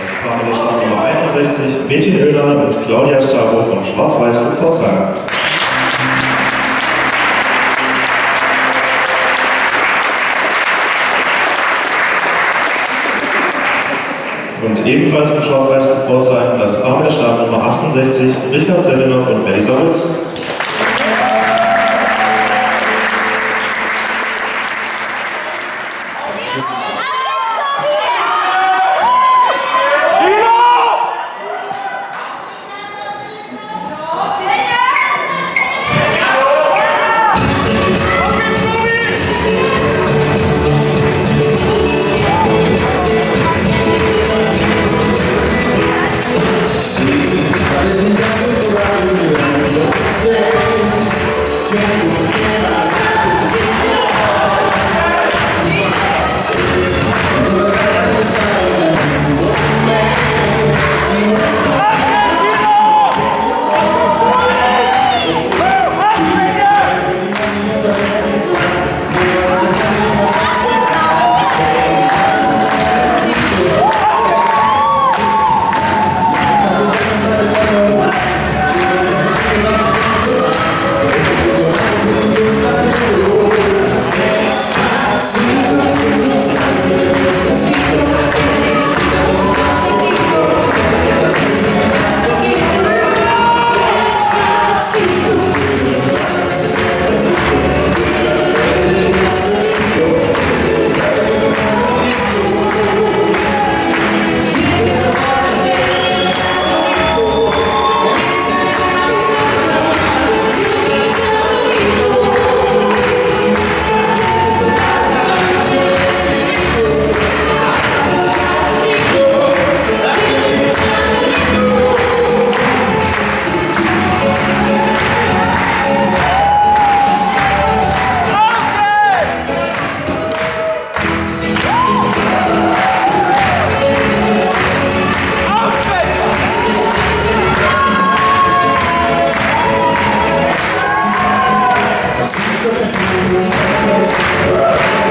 Das Paar der Startnummer 61, Metin Höhner und Claudia Stavo von Schwarz-Weiß Pforzheim. Und ebenfalls von Schwarz-Weiß Pforzheim das Paar der Startnummer 68, Richard Sellinger von Melissa Assim, assim, assim, assim.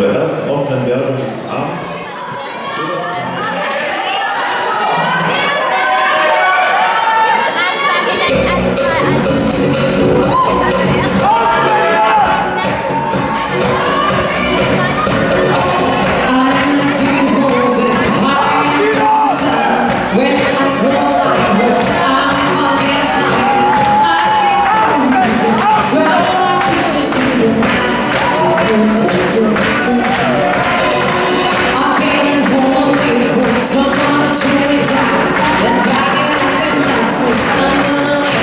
Zur ersten offenen Wertung dieses Abends.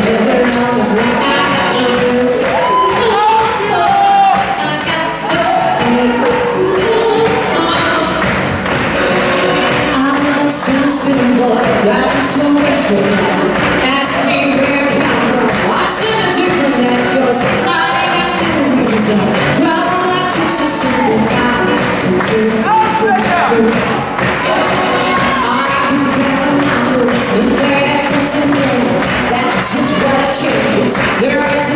Gracias. life. There are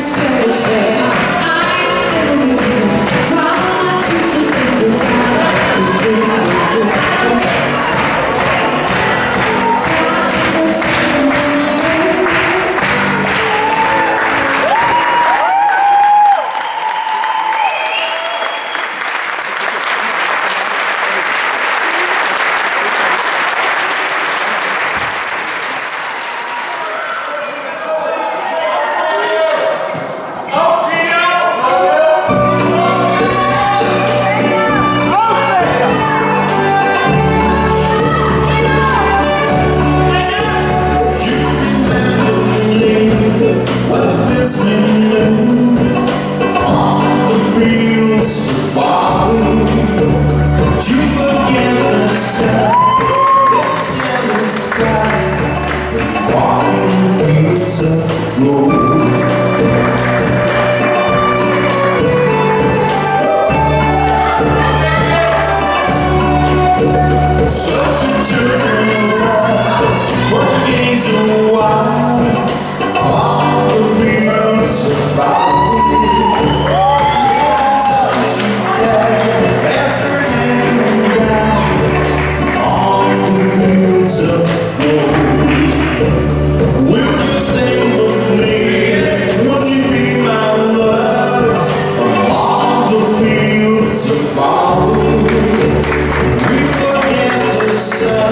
Why do you feel so low?